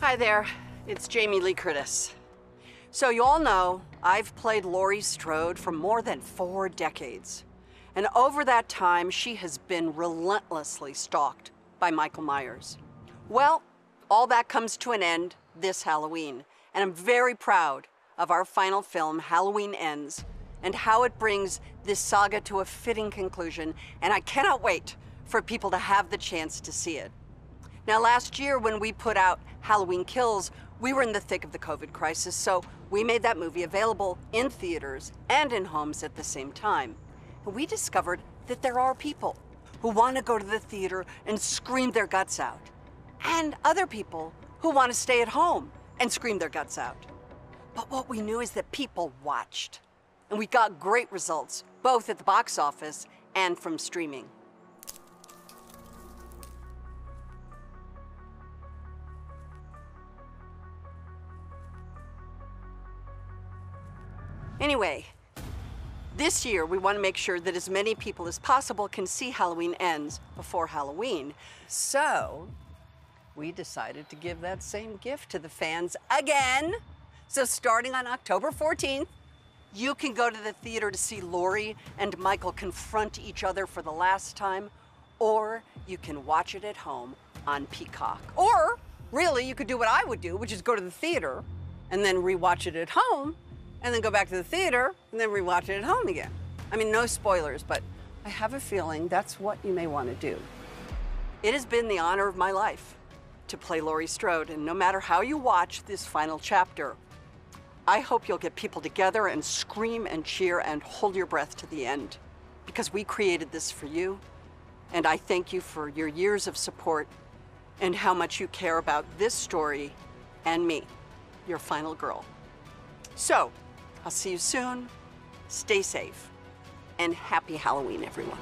Hi there, it's Jamie Lee Curtis. So, you all know I've played Laurie Strode for more than four decades. And over that time, she has been relentlessly stalked by Michael Myers. Well, all that comes to an end this Halloween, and I'm very proud of our final film, Halloween Ends, and how it brings this saga to a fitting conclusion, and I cannot wait for people to have the chance to see it. Now, last year when we put out Halloween Kills, we were in the thick of the COVID crisis, so we made that movie available in theaters and in homes at the same time. And we discovered that there are people who want to go to the theater and scream their guts out, and other people who want to stay at home and scream their guts out. But what we knew is that people watched, and we got great results, both at the box office and from streaming. Anyway, this year we want to make sure that as many people as possible can see Halloween Ends before Halloween. So we decided to give that same gift to the fans again. So starting on October 14th, you can go to the theater to see Laurie and Michael confront each other for the last time, or you can watch it at home on Peacock. Or, really, you could do what I would do, which is go to the theater and then rewatch it at home and then go back to the theater and then rewatch it at home again. I mean, no spoilers, but I have a feeling that's what you may want to do. It has been the honor of my life to play Laurie Strode, and no matter how you watch this final chapter, I hope you'll get people together and scream and cheer and hold your breath to the end because we created this for you, and I thank you for your years of support and how much you care about this story and me, your final girl. So, I'll see you soon. Stay safe. And happy Halloween, everyone.